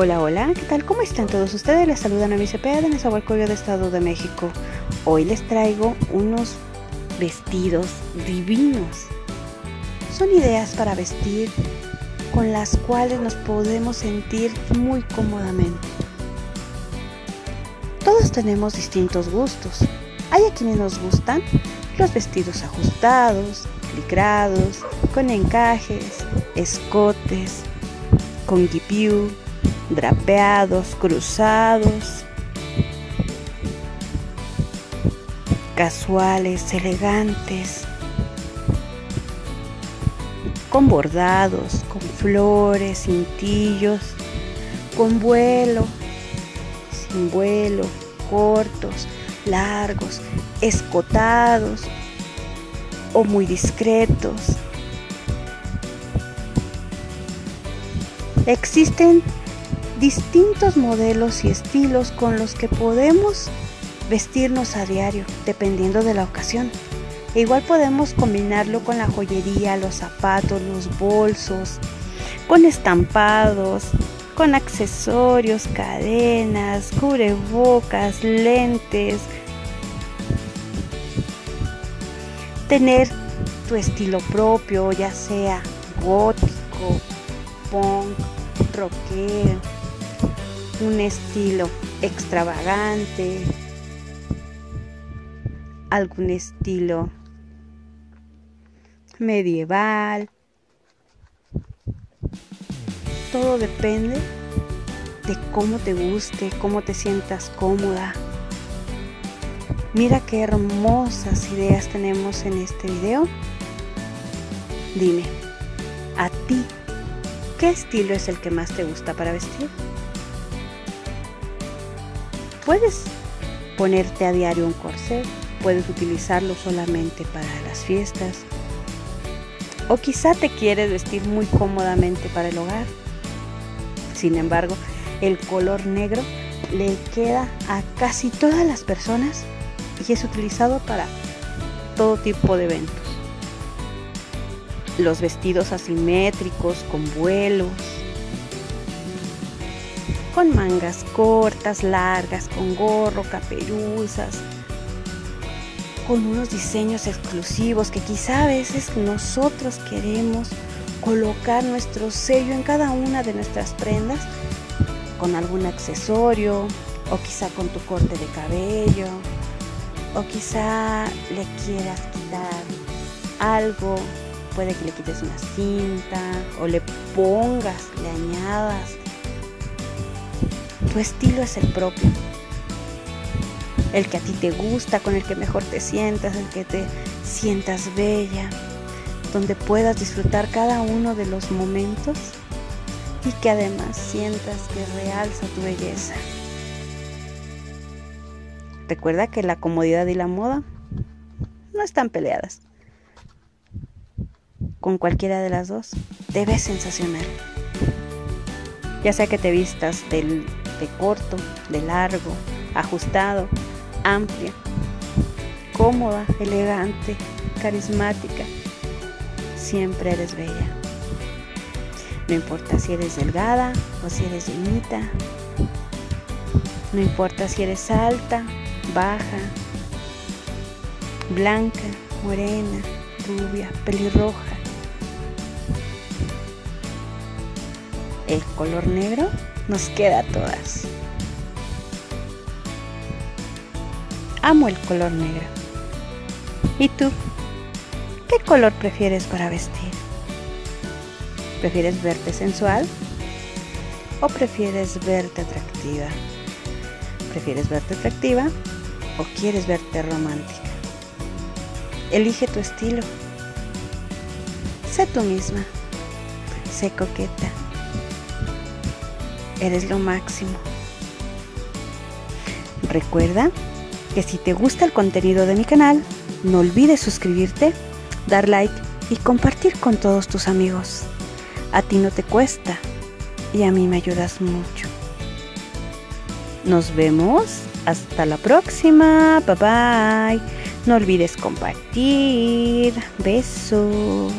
Hola, hola, ¿qué tal? ¿Cómo están todos ustedes? Les saludan a mi Cepeda de Nezahualcóyotl de Estado de México. Hoy les traigo unos vestidos divinos. Son ideas para vestir con las cuales nos podemos sentir muy cómodamente. Todos tenemos distintos gustos. Hay a quienes nos gustan los vestidos ajustados, licrados, con encajes, escotes, con guipiú, drapeados, cruzados, casuales, elegantes, con bordados, con flores, cintillos, con vuelo, sin vuelo, cortos, largos, escotados o muy discretos. Existen distintos modelos y estilos con los que podemos vestirnos a diario, dependiendo de la ocasión. E igual podemos combinarlo con la joyería, los zapatos, los bolsos, con estampados, con accesorios, cadenas, cubrebocas, lentes. Tener tu estilo propio, ya sea gótico, punk, rockero un estilo extravagante, algún estilo medieval. Todo depende de cómo te guste, cómo te sientas cómoda. Mira qué hermosas ideas tenemos en este video. Dime, ¿a ti qué estilo es el que más te gusta para vestir? Puedes ponerte a diario un corset, puedes utilizarlo solamente para las fiestas. O quizá te quieres vestir muy cómodamente para el hogar. Sin embargo, el color negro le queda a casi todas las personas y es utilizado para todo tipo de eventos. Los vestidos asimétricos con vuelos, con mangas cortas, largas, con gorro, caperuzas, con unos diseños exclusivos que quizá a veces nosotros queremos colocar nuestro sello en cada una de nuestras prendas, con algún accesorio, o quizá con tu corte de cabello, o quizá le quieras quitar algo, puede que le quites una cinta, o le pongas, le añadas tu estilo es el propio. El que a ti te gusta, con el que mejor te sientas, el que te sientas bella, donde puedas disfrutar cada uno de los momentos y que además sientas que realza tu belleza. Recuerda que la comodidad y la moda no están peleadas. Con cualquiera de las dos, te ves sensacional. Ya sea que te vistas del de corto, de largo, ajustado, amplia, cómoda, elegante, carismática. Siempre eres bella. No importa si eres delgada o si eres llenita. No importa si eres alta, baja, blanca, morena, rubia, pelirroja. El color negro nos queda a todas. Amo el color negro. ¿Y tú? ¿Qué color prefieres para vestir? ¿Prefieres verte sensual o prefieres verte atractiva? ¿Prefieres verte atractiva o quieres verte romántica? Elige tu estilo. Sé tú misma. Sé coqueta. Eres lo máximo. Recuerda que si te gusta el contenido de mi canal, no olvides suscribirte, dar like y compartir con todos tus amigos. A ti no te cuesta y a mí me ayudas mucho. Nos vemos. Hasta la próxima. Bye bye. No olvides compartir. Besos.